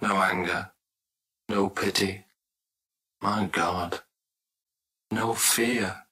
no anger, no pity. My God, no fear.